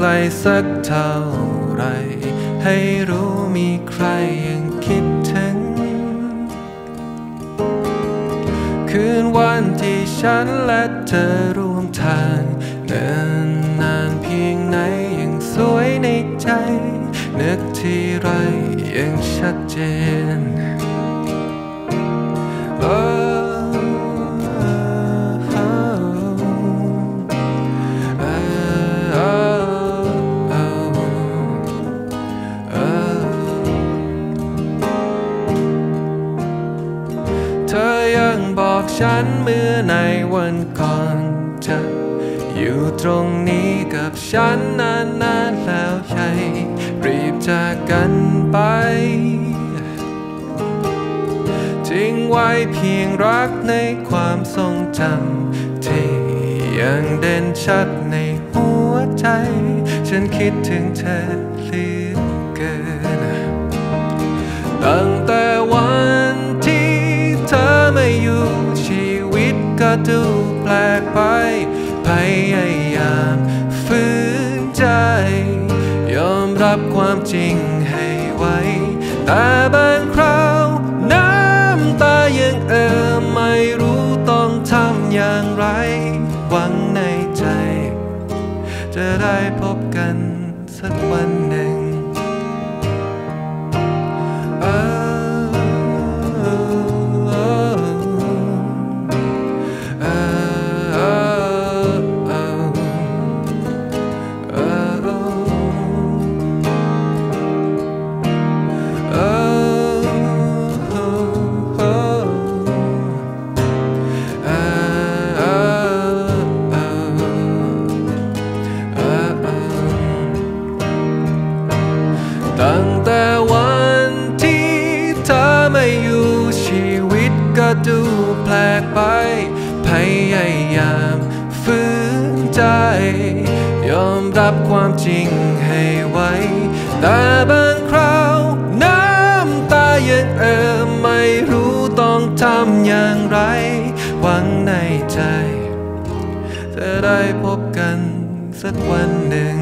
ไกลสักเท่าไร ให้รู้มีใครยังคิดถึง คืนวันที่ฉันและเธอร่วมทางเดินนานเพียงไหนยังสวยในใจ นึกที่ไรยังชัดเจน ฉันเมื่อในวันก่อนจะอยู่ตรงนี้กับฉันนานๆแล้วใหญ่รีบจากกันไปทิ้งไว้เพียงรักในความทรงจำที่ยังเด่นชัดในหัวใจ ฉันคิดถึงเธอเหลือเกินตั้ง ดูแปลกไป พยายามฝืนใจ ยอมรับความจริงให้ไวแต่บางคราวน้ำตายังเอ่อไม่รู้ต้องทำอย่างไร หวังในใจ จะได้พบกันสักวันหนึ่ง ดูแปลกไป พยายามฝืนใจ ยอมรับความจริงให้ไวแต่บางคราวน้ำตายังเอ่อไม่รู้ต้องทำอย่างไร หวังในใจ จะได้พบกันสักวันหนึ่ง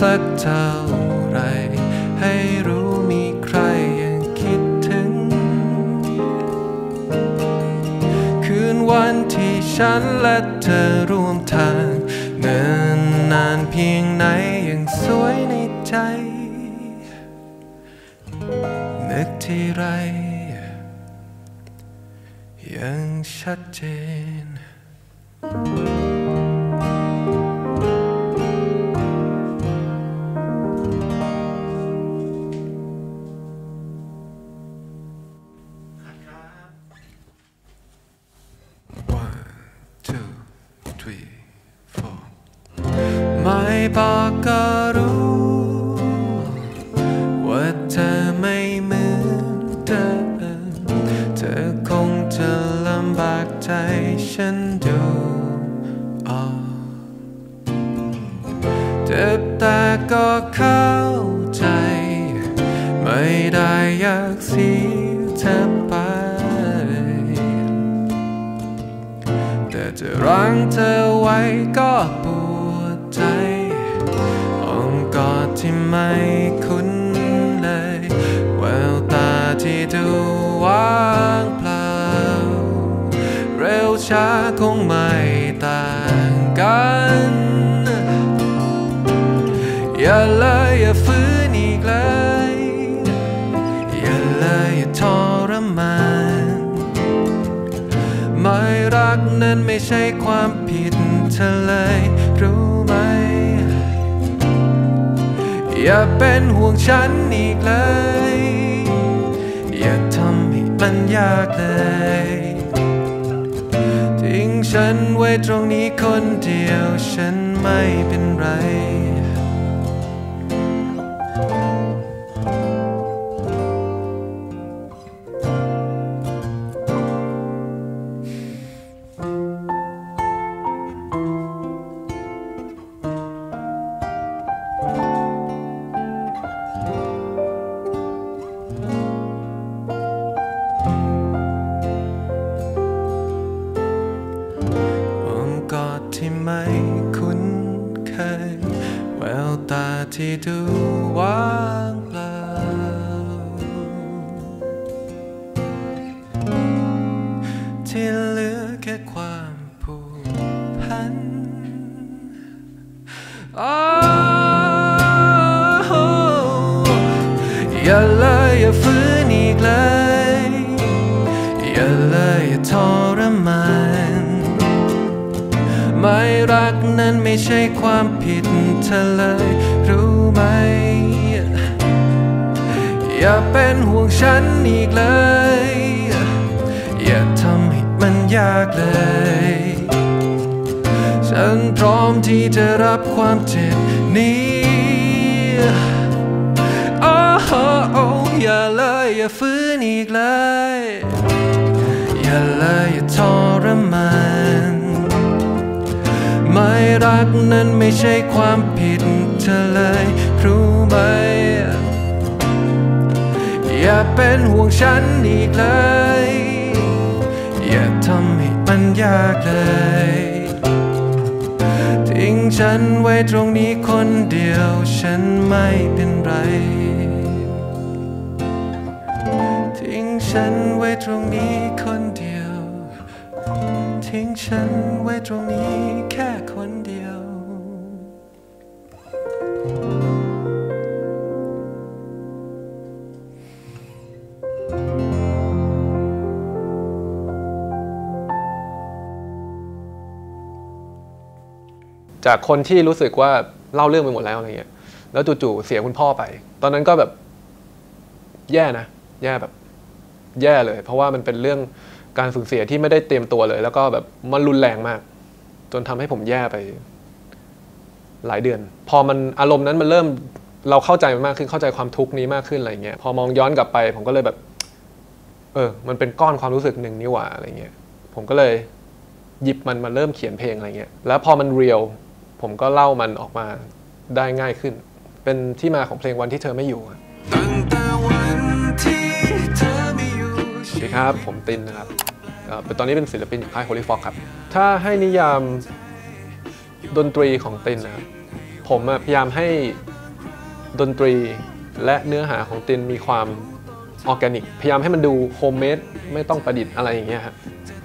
สักเท่าไร ให้รู้มีใครยังคิดถึง คืนวันที่ฉันและเธอร่วมทางเนินนานเพียงไหนยังสวยในใจ นึกที่ไร ยังชัดเจน One, บอกก็รู้ ว่าเธอไม่เหมือนเดิมเธอคงจะลำบากใจฉันดูออกเจ็บแต่ก็เข้าใจ ไม่ได้อยากเสียเธอไปแต่จะรั้งเธอไว้ก็ ช้าคงไม่ต่างกัน อย่าเลยอย่าฝืนอีกเลย อย่าเลยอย่าทรมาน ไม่รักนั้นไม่ใช่ความผิดเธอเลยรู้ไหม อย่าเป็นห่วงฉันอีกเลย อย่าทำให้มันยากเลย ฉันไว้ตรงนี้คนเดียวฉันไม่เป็นไร เคยแววตาที่ดูว่างเปล่า ที่เหลือแค่ความผูกพันอ้าวอย่าเลยอย่าฝืนอีกเลยอย่าเลยอย่าทร นั้นไม่ใช่ความผิดเธอเลย รู้ไหม อย่าเป็นห่วงฉันอีกเลย อย่าทำให้มันยากเลย ฉันพร้อมที่จะรับความเจ็บนี้โอ้โหอย่าเลยอย่าฟื้นอีกเลย อย่าเลยอย่าทรมาน ไม่รักนั้นไม่ใช่ความผิดเธอเลยรู้ไหม อย่าเป็นห่วงฉันอีกเลย อย่าทำให้มันยากเลยทิ้งฉันไว้ตรงนี้คนเดียวฉันไม่เป็นไร ทิ้งฉันไว้ตรงนี้คนเดียว ทิ้งฉันไว้ตรงนี้แค่คนเดียว จากคนที่รู้สึกว่าเล่าเรื่องไปหมดแล้วอะไรเงี้ย แล้วจู่ๆเสียคุณพ่อไป ตอนนั้นก็แบบแย่นะ แย่แบบ แย่เลย เพราะว่ามันเป็นเรื่อง การสูญเสียที่ไม่ได้เตรียมตัวเลย แล้วก็แบบมันรุนแรงมาก จนทำให้ผมแย่ไป หลายเดือน พอมันอารมณ์นั้นมันเริ่มเราเข้าใจมันมากขึ้นเข้าใจความทุกข์นี้มากขึ้นอะไรเงี้ยพอมองย้อนกลับไป ผมก็เลยแบบ เออ มันเป็นก้อนความรู้สึกหนึ่งนี่หว่าอะไรเงี้ยผมก็เลยหยิบมันมาเริ่มเขียนเพลงอะไรเงี้ยแล้วพอมันเรียลผมก็เล่ามันออกมาได้ง่ายขึ้น เป็นที่มาของเพลงวันที่เธอไม่อยู่ครับตั้งแต่วันที่เธอไม่อยู่สวัสดีครับ ผมตินนะครับเอ่อเป็น ตอนนี้เป็นศิลปินอยู่ค่าย Holy Fox ครับ ถ้าให้นิยามดนตรีของตินนะครับผมพยายามให้ดนตรีและเนื้อหาของตินมีความออร์แกนิก พยายามให้มันดูโฮมเมดไม่ต้องประดิษฐ์อะไรอย่างเงี้ยครับ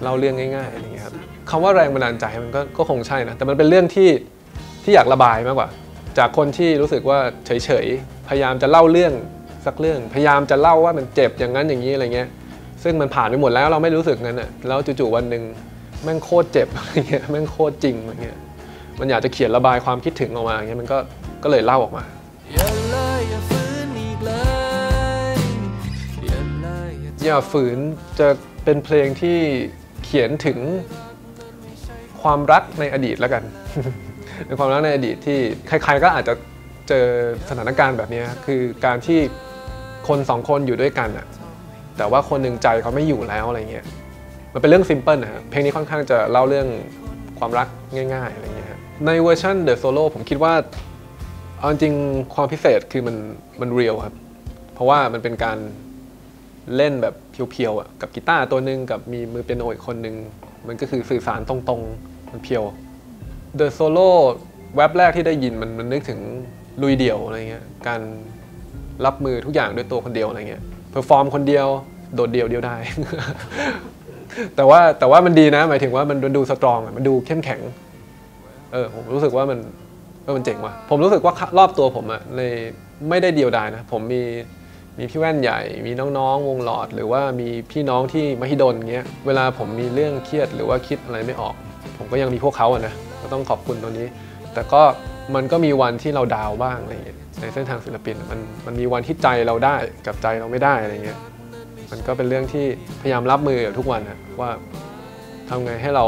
เล่าเรื่องง่ายๆอะไรอย่างเงี้ยครับคำว่าแรงบันดาลใจมันก็ก็คงใช่นะ แต่มันเป็นเรื่องที่ที่อยากระบายมากกว่า จากคนที่รู้สึกว่าเฉยๆ พยายามจะเล่าเรื่องสักเรื่อง พยายามจะเล่าว่ามันเจ็บอย่างนั้นอย่างนี้อะไรเงี้ย ซึ่งมันผ่านไปหมดแล้วเราไม่รู้สึกงั้นอะแล้วจู่ๆวันหนึ่งแม่งโคตรเจ็บอะไรเงี้ยแม่งโคตรจริงอะไรเงี้ยมันอยากจะเขียนระบายความคิดถึงออกมาอย่างเงี้ยมันก็ก็เลยเล่าออกมาอย่าลอย่าฝืนอีกเลยอย่าลอยอย่าฝืนจะเป็นเพลงที่เขียนถึงความรักในอดีตแล้วกันเป็นความรักในอดีตที่ใครๆก็อาจจะเจอสถานการณ์แบบนี้คือการที่คนสองคนอยู่ด้วยกันอะ แต่ว่าคนหนึ่งใจเขาไม่อยู่แล้วอะไรเงี้ยมันเป็นเรื่องซิมเพิลนะครับเพลงนี้ค่อนข้างจะเล่าเรื่องความรักง่ายๆอะไรเงี้ยในเวอร์ชัน The Solo ผมคิดว่าเอาจริงๆความพิเศษคือมันมัน real ครับ เพราะว่ามันเป็นการเล่นแบบ pure ๆอะกับกีตาร์ตัวหนึ่งกับมีมือเปียโนอีกคนหนึ่งมันก็คือสื่อสารตรงๆ มัน pure The Solo แว็บแรกที่ได้ยินมันมันนึกถึงลุยเดี่ยวอะไรเงี้ยการรับมือทุกอย่างด้วยตัวคนเดียวอะไรเงี้ย perform คนเดียว โดดเดี่ยวเดียวได้ แต่ว่าแต่ว่ามันดีนะ หมายถึงว่ามันดู strong มันดูเข้มแข็ง เออผมรู้สึกว่ามันเออมันเจ๋งว่ะผมรู้สึกว่ารอบตัวผมอะในไม่ได้เดียวดายนะ ผมมีมีพี่แว่นใหญ่ มีน้องๆ วงหลอด หรือว่ามีพี่น้องที่มหิดลเงี้ย เวลาผมมีเรื่องเครียดหรือว่าคิดอะไรไม่ออก ผมก็ยังมีพวกเขาอะนะ ก็ต้องขอบคุณตรงนี้ แต่ก็ มันก็มีวันที่เราดาวบ้างอะไรเงี้ยในเส้นทางศิลปินมันมันมีวันที่ใจเราได้กับใจเราไม่ได้อะไรเงี้ยมันก็เป็นเรื่องที่พยายามรับมือกับทุกวันนะว่าทำไงให้เรา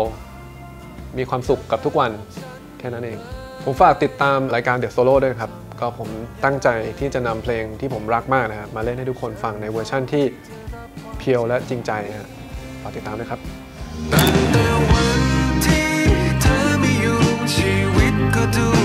มีความสุขกับทุกวันแค่นั้นเอง ผมฝากติดตามรายการเด e ะโซโล่ด้วยครับ ก็ผมตั้งใจที่จะนำเพลงที่ผมรักมากนะครับมาเล่นให้ทุกคนฟังในเวอร์ชั่นที่ pure และจริงใจนะฮะฝากติดตามด้วยครับตั้งแต่วันที่เธอไม่อยู่ชีวิตก็ดู